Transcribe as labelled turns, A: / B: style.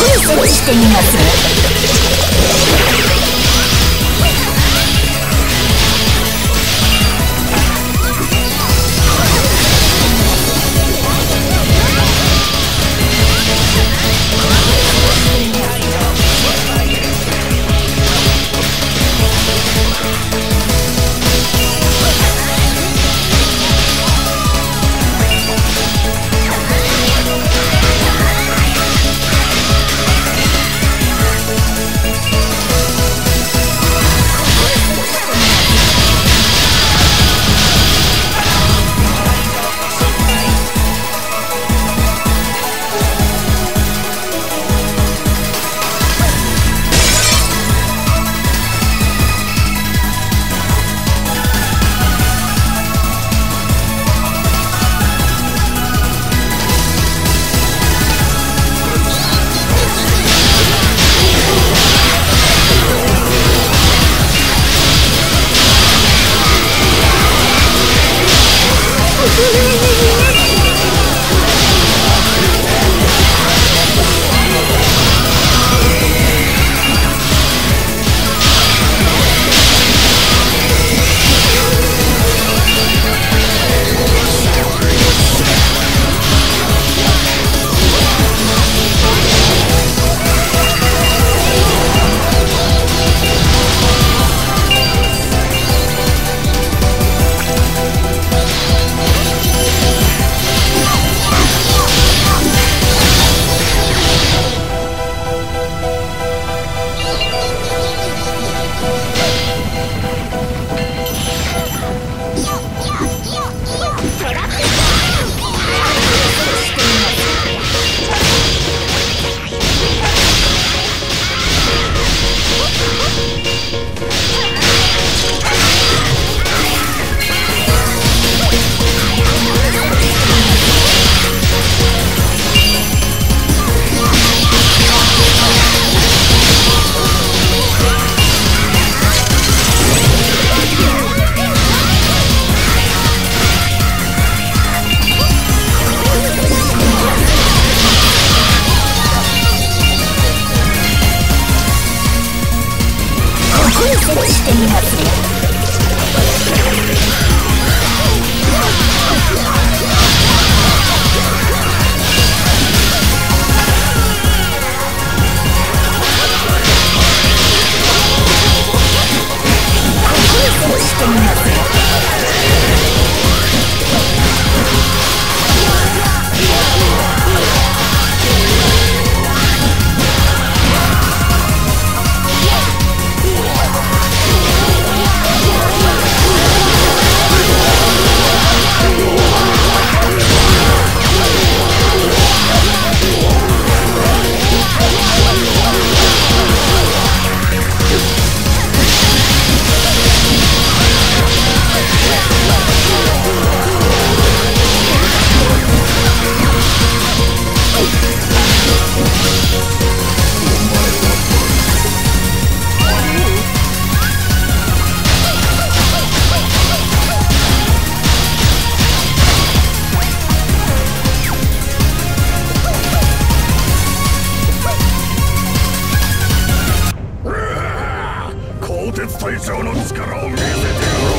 A: 恋してみます恋してみます。
B: 鉄隊長の力を見せてやる